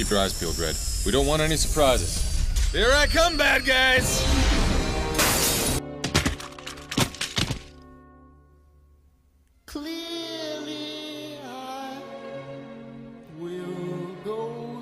Keep your eyes peeled, Red. We don't want any surprises. Here I come, bad guys! Clearly I will go